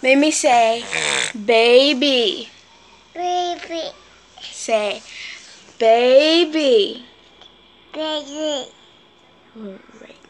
Make me say, baby. Baby. Say, baby. Baby. All right.